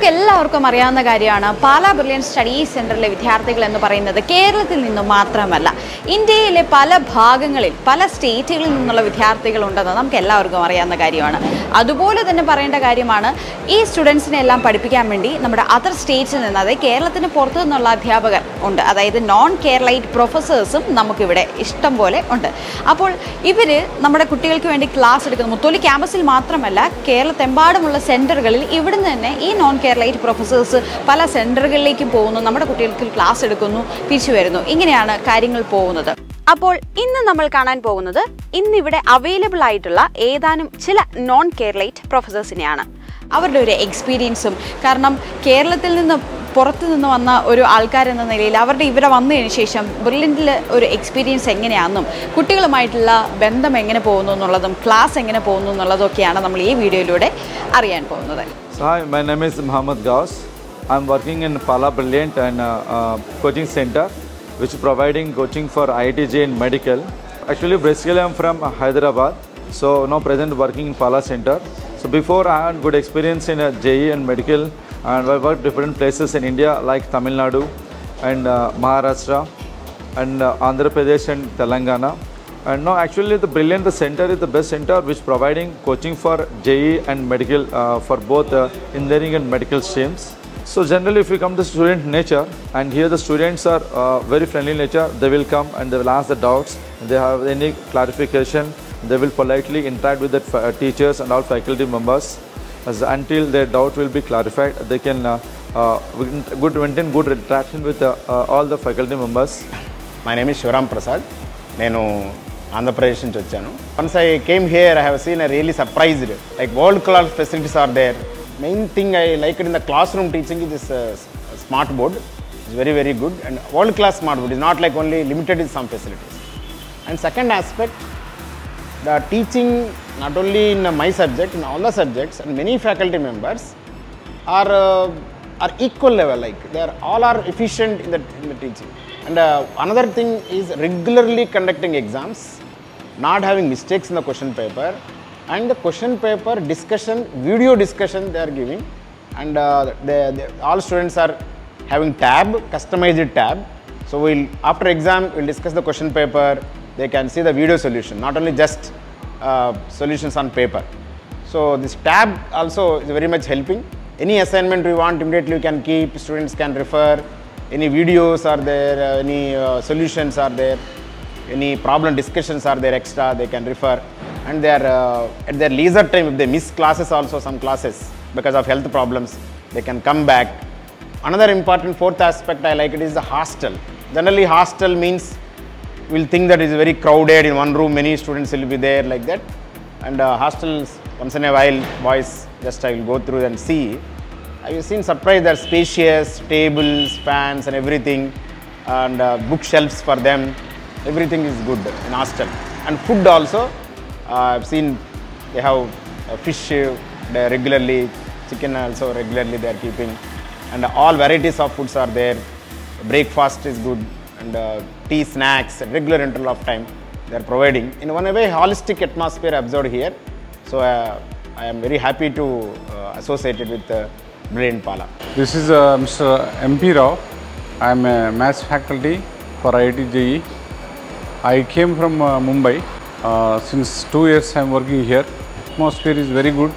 നമുക്ക് എല്ലാവർക്കും അറിയാവുന്ന കാര്യമാണ്. പാല ബ്രില്യൻ സ്റ്റഡി സെന്ററിലെ വിദ്യാർത്ഥികൾ എന്ന് പറയുന്നത് കേരളത്തിൽ നിന്നും മാത്രമല്ല ഇന്ത്യയിലെ പല ഭാഗങ്ങളിൽ പല സ്റ്റേറ്റുകളിൽ നിന്നുള്ള വിദ്യാർത്ഥികളുണ്ടെന്ന് നമുക്ക് എല്ലാവർക്കും അറിയാവുന്ന കാര്യമാണ്. അതുപോലെ തന്നെ പറയേണ്ട കാര്യമാണ് ഈ സ്റ്റുഡൻസിനെ എല്ലാം പഠിപ്പിക്കാൻ വേണ്ടി നമ്മുടെ അതർ സ്റ്റേറ്റ്സിൽ നിന്ന് അതായത് കേരളത്തിന് പുറത്തു നിന്നുള്ള അധ്യാപകർ ഉണ്ട്. അതായത് നോൺ കേരളൈറ്റ് പ്രൊഫസേഴ്സും നമുക്കിവിടെ ഇഷ്ടം പോലെ ഉണ്ട്. അപ്പോൾ ഇവർ നമ്മുടെ കുട്ടികൾക്ക് വേണ്ടി ക്ലാസ് എടുക്കുന്നു. മുത്തോലി ക്യാമ്പസിൽ മാത്രമല്ല കേരളത്തെമ്പാടുമുള്ള സെന്ററുകളിൽ ഇവിടുന്ന് തന്നെ ഈ നോൺ കേരളൈറ്റ് പ്രൊഫസേഴ്സ് പല സെന്ററുകളിലേക്കും പോകുന്നു. നമ്മുടെ കുട്ടികൾക്ക് ക്ലാസ് എടുക്കുന്നു തിരിച്ചു വരുന്നു. ഇങ്ങനെയാണ് കാര്യങ്ങൾ പോകുന്നത്. അപ്പോൾ ഇന്ന് നമ്മൾ കാണാൻ പോകുന്നത് ഇന്നിവിടെ അവൈലബിൾ ആയിട്ടുള്ള ഏതാനും ചില നോൺ കേരളൈറ്റ് പ്രൊഫസേഴ്സിനെയാണ് അവരുടെ ഒരു എക്സ്പീരിയൻസും കാരണം കേരളത്തിൽ നിന്ന് പുറത്തു നിന്ന് വന്ന ഒരു ആൾക്കാരെന്ന നിലയിൽ അവരുടെ ഇവിടെ വന്നതിന് ശേഷം ബ്രില്യന്റിൽ ഒരു എക്സ്പീരിയൻസ് എങ്ങനെയാണെന്നും കുട്ടികളുമായിട്ടുള്ള ബന്ധം എങ്ങനെ പോകുന്നു എന്നുള്ളതും ക്ലാസ് എങ്ങനെ പോകുന്നു എന്നുള്ളതൊക്കെയാണ് നമ്മൾ ഈ വീഡിയോയിലൂടെ അറിയാൻ പോകുന്നത് hi, my name is Muhammad Gauss. I'm working in Pala Brilliant and uh, uh, coaching center, which is providing coaching for ITJ in medical. Actually, basically, I'm from uh, Hyderabad, so now present working in Pala Center. So before, I had good experience in uh, JE and medical, and I worked different places in India like Tamil Nadu and uh, Maharashtra and uh, Andhra Pradesh and Telangana. And now actually the Brilliant the center is the best center which providing coaching for JEE and medical uh, for both uh, engineering and medical streams. So generally if you come to student nature and here the students are uh, very friendly nature, they will come and they will ask the doubts, they have any clarification, they will politely interact with the uh, teachers and all faculty members as until their doubt will be clarified. They can uh, uh, good maintain good interaction with uh, uh, all the faculty members. My name is Shivaram Prasad నేను ఆంధ్రప్రదేశ్ నుంచి వచ్చాను once I came here I have seen I really surprised like world class facilities are their main thing I like in the class room teaching is smart board is very very good and world class smart board is not like only limited in some facilities and second aspect the teaching not only in my subject in all the subjects and many faculty members are uh, are equal level like they are all are efficient in the, in the teaching. And uh, another thing is regularly conducting exams not having mistakes in the question paper and the question paper discussion video discussion they are giving. And uh, they, they, all students are having tab customized tab. So we'll after exam we'll discuss the question paper. They can see the video solution not only just solutions on paper. So this tab also is very much helping. Any assignment we want immediately we can keep students can refer. Any videos are there uh, any uh, solutions are there. Any problem discussions are there extra they can refer. And they are uh, at their leisure time if they miss classes also some classes because of health problems they can come back. Another important fourth aspect i like it is the hostel. Generally hostel means we'll think that it's very crowded. In one room many students will be there like that. And uh, hostels once in a while boys just i will go through and see. I have seen surprised they're spacious tables fans and everything and uh, bookshelves for them. Everything is good in hostel. And food also. Uh, i've seen they have uh, fish uh, regularly chicken also regularly they are keeping. And all varieties of foods are there. Breakfast is good and uh, tea snacks at regular interval of time they are providing in one way holistic atmosphere observed here so uh, i am very happy to uh, associate it with uh, brilliant pala This is uh, Mr. MP Rao. I am a maths faculty for IIT JEE. I came from uh, Mumbai. Uh, since two years I am working here. Atmosphere is very good.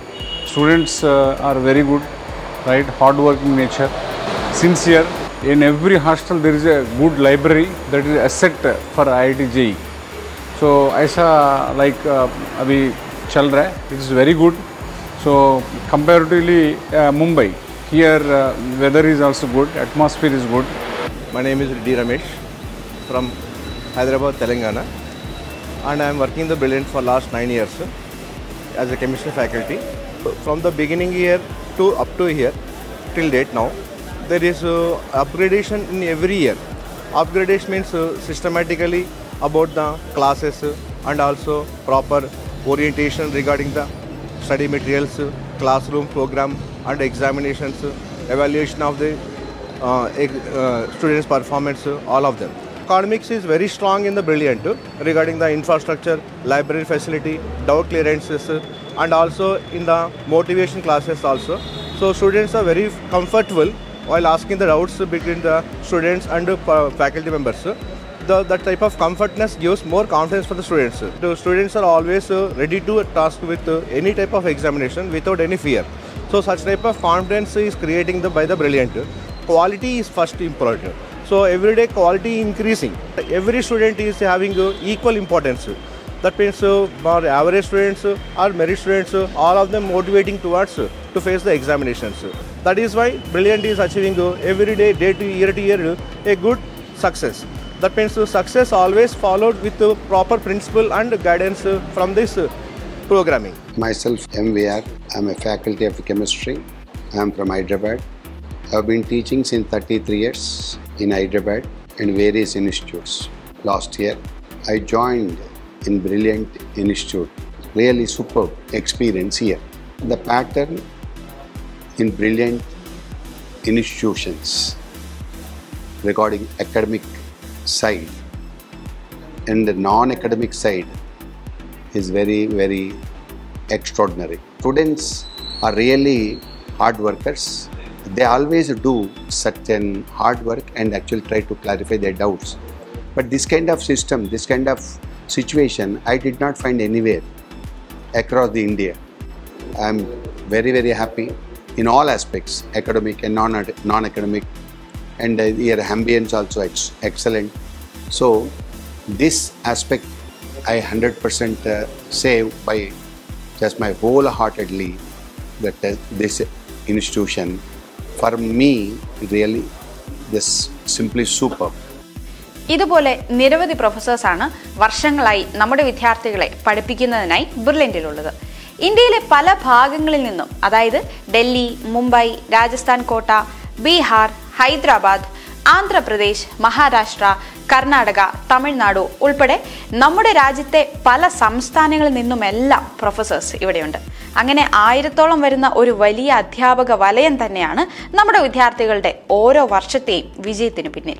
Students uh, are very good, right? Hard working nature, sincere. In every hostel there is a good library that is asset for IIT JEE. So So saw like uh, अभी चल it is very good. So comparatively uh, Mumbai here uh, weather is also good, atmosphere is good. My name is D Ramesh from Hyderabad, Telangana and I am working in the Brilliant for last 9 years as a chemistry faculty. From the beginning year to up to here till date now there is uh, upgradation in every year. Upgradation means uh, systematically about the classes uh, and also proper orientation regarding the study materials, classroom program and examinations, evaluation of the uh, uh, students' performance, all of them. Academics is very strong in the Brilliant regarding the infrastructure, library facility, doubt clearances, and also in the motivation classes also. So students are very comfortable while asking the routes between the students and uh, faculty members. The, that type of comfortness gives more confidence for the students. The students are always uh, ready to task with uh, any type of examination without any fear. So such type of confidence is creating the by the brilliant. Quality is first important. So every day quality increasing. Every student is having equal importance. That means uh, our average students uh, or merit students, uh, all of them motivating towards to face the examinations. That is why Brilliant is achieving every day, day to year to year, a good success. That means success always followed with uh, proper principle and guidance from this programming. Myself, MVR. I'm a faculty of chemistry. I'm from Hyderabad. I've been teaching since 33 years in Hyderabad in various institutes. Last year, I joined in Brilliant Institute. Really superb experience here. The pattern in Brilliant institutions regarding academic side and the non-academic side is very, very extraordinary. Students are really hard workers. They always do certain hard work and actually try to clarify their doubts. But this kind of system, this kind of situation, I did not find anywhere across the India. I am very, very happy in all aspects, academic and non non-academic, and uh, your ambience also ex- excellent. So this aspect I 100% uh, say by just my wholeheartedly that uh, this institution for me really this simply superb. ഇതുപോലെ നിരവധി പ്രൊഫസേഴ്സാണ് വർഷങ്ങളായി നമ്മുടെ വിദ്യാർത്ഥികളെ പഠിപ്പിക്കുന്നതിനായി ബ്രില്യൻറ്റിലുള്ളത് ഇന്ത്യയിലെ പല ഭാഗങ്ങളിൽ നിന്നും അതായത് ഡൽഹി മുംബൈ രാജസ്ഥാൻ കോട്ട ബീഹാർ ഹൈദരാബാദ് ആന്ധ്രാപ്രദേശ് മഹാരാഷ്ട്ര കർണാടക തമിഴ്നാട് ഉൾപ്പെടെ നമ്മുടെ രാജ്യത്തെ പല സംസ്ഥാനങ്ങളിൽ നിന്നുമെല്ലാം പ്രൊഫസേഴ്സ് ഇവിടെയുണ്ട്. അങ്ങനെ ആയിരത്തോളം വരുന്ന ഒരു വലിയ അധ്യാപക വലയം തന്നെയാണ് നമ്മുടെ വിദ്യാർത്ഥികളുടെ ഓരോ വർഷത്തെയും വിജയത്തിന് പിന്നിൽ.